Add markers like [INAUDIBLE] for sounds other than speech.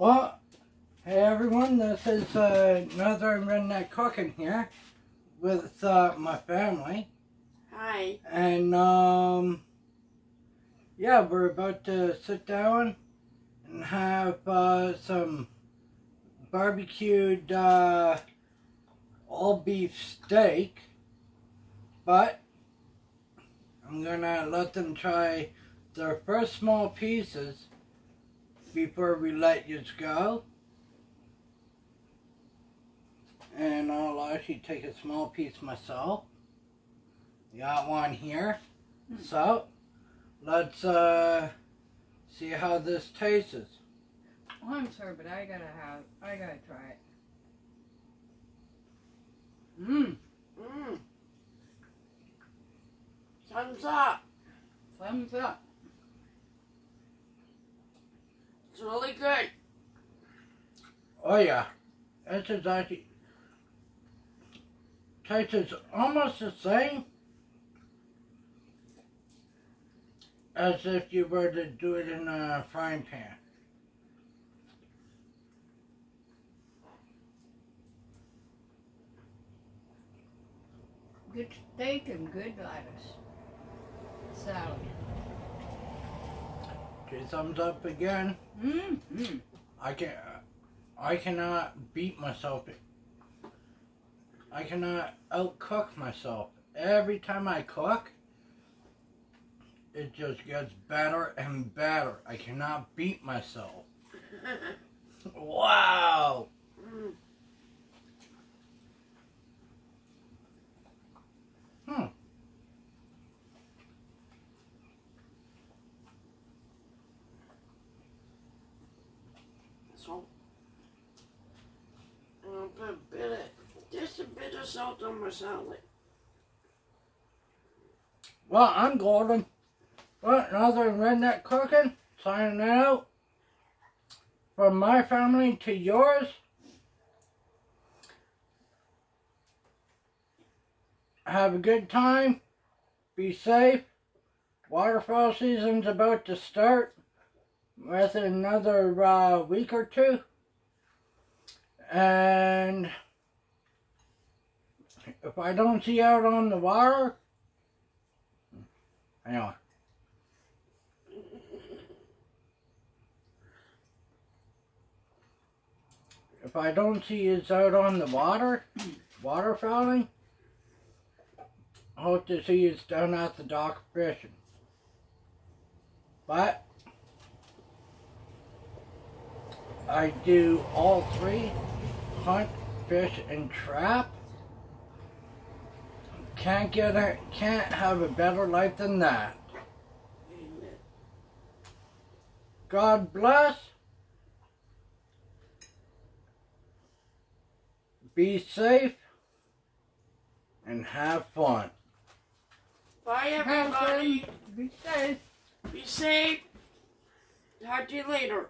Well, hey everyone, this is uh, another Redneck Cooking here with uh, my family. Hi. And, um, yeah, we're about to sit down and have uh, some barbecued uh, all beef steak. But I'm gonna let them try their first small pieces before we let you go. And I'll actually take a small piece myself. Got one here. So, let's uh, see how this tastes. Oh, I'm sorry, but I gotta have, I gotta try it. Mmm, Mmm. Thumbs up. thumbs up. It's really good. Oh yeah, this is actually tastes almost the same as if you were to do it in a frying pan. Good steak and good lettuce. Salad. Two thumbs up again. Mmm, mmm. I can't. I cannot beat myself. I cannot outcook myself. Every time I cook, it just gets better and better. I cannot beat myself. [LAUGHS] Wow! Mm. So, I'm gonna put a bit of, just a bit of salt on my salad. Well, I'm Gordon. Well, another redneck cooking. Signing out. From my family to yours. Have a good time. Be safe. Waterfowl season's about to start with another uh, week or two. And if I don't see out on the water, Hang on. If I don't see you out on the water, waterfowling, I hope to see you down at the dock fishing. But I do all three, hunt, fish, and trap. Can't get a, can't have a better life than that. Amen. God bless. Be safe and have fun. Bye, everybody. Be safe. Be safe. Talk to you later.